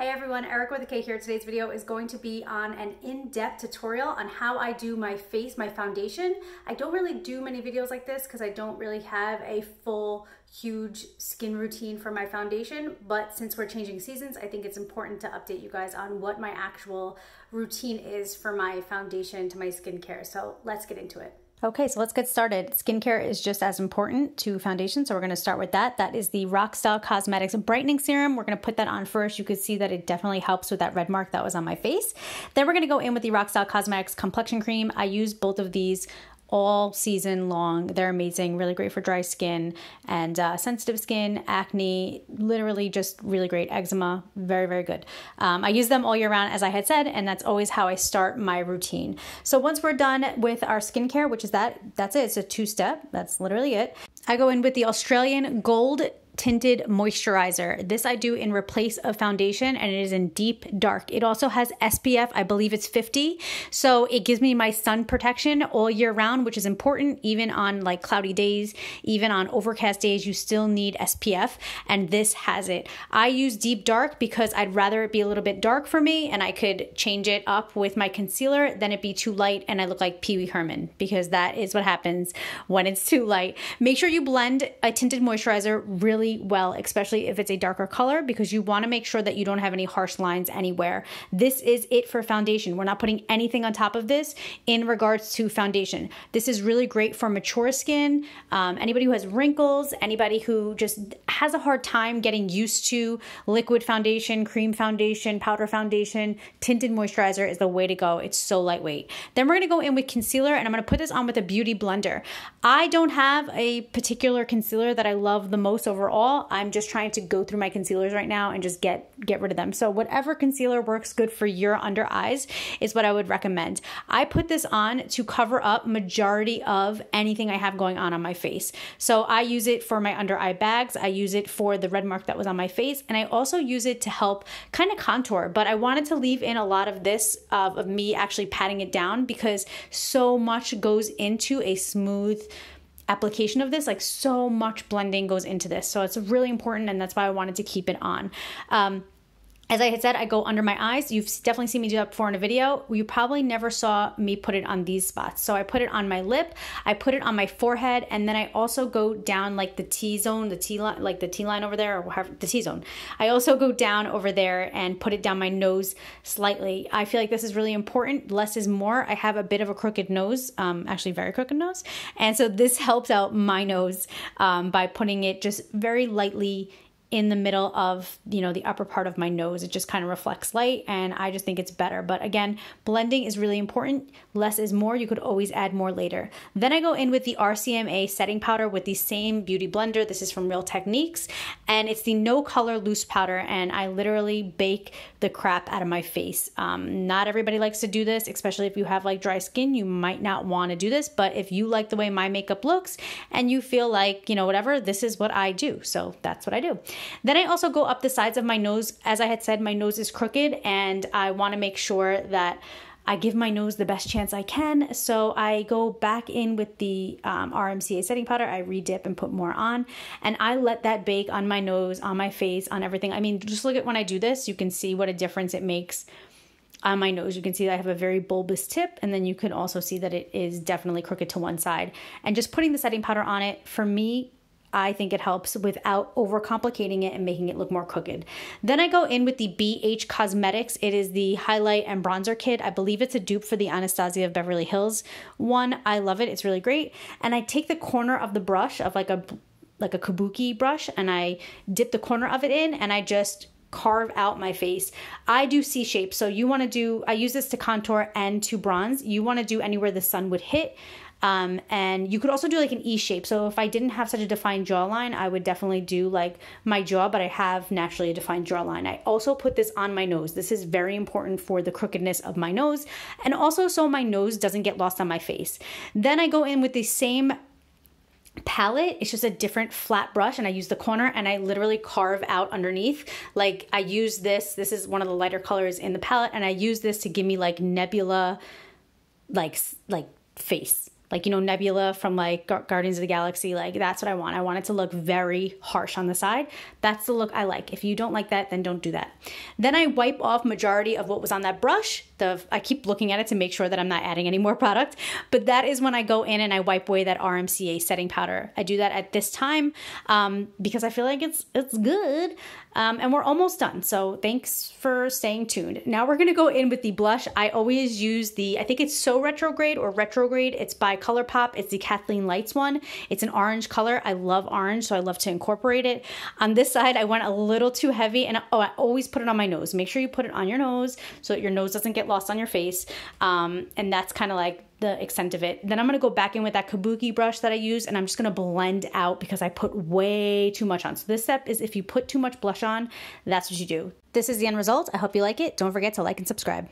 Hey everyone, Erika with a K here. Today's video is going to be on an in-depth tutorial on how I do my face, my foundation. I don't really do many videos like this because I don't really have a full, huge skin routine for my foundation. But since we're changing seasons, I think it's important to update you guys on what my actual routine is for my foundation to my skincare. So let's get into it. Okay, so let's get started. Skincare is just as important to foundation, so we're gonna start with that. That is the ROXDOLL Cosmetics Brightening Serum. We're gonna put that on first. You can see that it definitely helps with that red mark that was on my face. Then we're gonna go in with the ROXDOLL Cosmetics Complexion Cream. I use both of these all season long. They're amazing, really great for dry skin and uh, sensitive skin, acne, literally just really great. Eczema, very, very good. Um, I use them all year round, as I had said, and that's always how I start my routine. So once we're done with our skincare, which is that, that's it. It's a two step. That's literally it. I go in with the Australian Gold tinted moisturizer. This I do in replace of foundation and it is in deep dark. It also has SPF, I believe it's 50. So it gives me my sun protection all year round, which is important even on like cloudy days, even on overcast days, you still need SPF and this has it. I use deep dark because I'd rather it be a little bit dark for me and I could change it up with my concealer than it be too light and I look like Pee Wee Herman because that is what happens when it's too light. Make sure you blend a tinted moisturizer really well, especially if it's a darker color, because you want to make sure that you don't have any harsh lines anywhere. This is it for foundation. We're not putting anything on top of this in regards to foundation. This is really great for mature skin, um, anybody who has wrinkles, anybody who just has a hard time getting used to liquid foundation, cream foundation, powder foundation, tinted moisturizer is the way to go. It's so lightweight. Then we're going to go in with concealer and I'm going to put this on with a beauty blender. I don't have a particular concealer that I love the most overall all. I'm just trying to go through my concealers right now and just get get rid of them. So whatever concealer works good for your under eyes is what I would recommend. I put this on to cover up majority of anything I have going on on my face. So I use it for my under eye bags. I use it for the red mark that was on my face and I also use it to help kind of contour, but I wanted to leave in a lot of this of, of me actually patting it down because so much goes into a smooth application of this like so much blending goes into this. So it's really important and that's why i wanted to keep it on. Um, as I had said, I go under my eyes. You've definitely seen me do that before in a video. You probably never saw me put it on these spots. So I put it on my lip, I put it on my forehead, and then I also go down like the T-zone, the T-line, like the T-line over there, or the T-zone. I also go down over there and put it down my nose slightly. I feel like this is really important. Less is more. I have a bit of a crooked nose, um, actually very crooked nose. And so this helps out my nose um, by putting it just very lightly in the middle of you know the upper part of my nose. It just kind of reflects light and i just think it's better. But again blending is really important. Less is more. You could always add more later. Then i go in with the rcma setting powder with the same beauty blender. This is from real techniques and it's the no color loose powder and i literally bake the crap out of my face. Um, not everybody likes to do this especially if you have like dry skin. You might not want to do this but if you like the way my makeup looks and you feel like you know whatever this is what i do. So that's what i do then I also go up the sides of my nose. As I had said, my nose is crooked and I want to make sure that I give my nose the best chance I can. So I go back in with the um, RMCA setting powder. I redip and put more on. And I let that bake on my nose, on my face, on everything. I mean, just look at when I do this, you can see what a difference it makes on my nose. You can see that I have a very bulbous tip, and then you can also see that it is definitely crooked to one side. And just putting the setting powder on it, for me, I think it helps without overcomplicating it and making it look more crooked. Then I go in with the BH Cosmetics. It is the highlight and bronzer kit. I believe it's a dupe for the Anastasia of Beverly Hills one. I love it. It's really great. And I take the corner of the brush of like a like a kabuki brush and I dip the corner of it in and I just carve out my face. I do C shape. So you want to do I use this to contour and to bronze. You want to do anywhere the sun would hit. Um, and you could also do like an E shape. So if I didn't have such a defined jawline, I would definitely do like my jaw, but I have naturally a defined jawline. I also put this on my nose. This is very important for the crookedness of my nose and also so my nose doesn't get lost on my face. Then I go in with the same palette it's just a different flat brush and I use the corner and I literally carve out underneath like I use this this is one of the lighter colors in the palette and I use this to give me like nebula like like face like, you know, Nebula from like Guardians of the Galaxy. Like, that's what I want. I want it to look very harsh on the side. That's the look I like. If you don't like that, then don't do that. Then I wipe off majority of what was on that brush. The I keep looking at it to make sure that I'm not adding any more product. But that is when I go in and I wipe away that RMCA setting powder. I do that at this time um, because I feel like it's it's good. Um, and we're almost done. So thanks for staying tuned. Now we're gonna go in with the blush. I always use the, I think it's So Retrograde or Retrograde. It's by ColourPop. It's the Kathleen Lights one. It's an orange color. I love orange, so I love to incorporate it. On this side, I went a little too heavy and oh, I always put it on my nose. Make sure you put it on your nose so that your nose doesn't get lost on your face. Um, and that's kind of like the extent of it. Then I'm gonna go back in with that kabuki brush that I use and I'm just gonna blend out because I put way too much on. So this step is if you put too much blush on, that's what you do. This is the end result. I hope you like it. Don't forget to like and subscribe.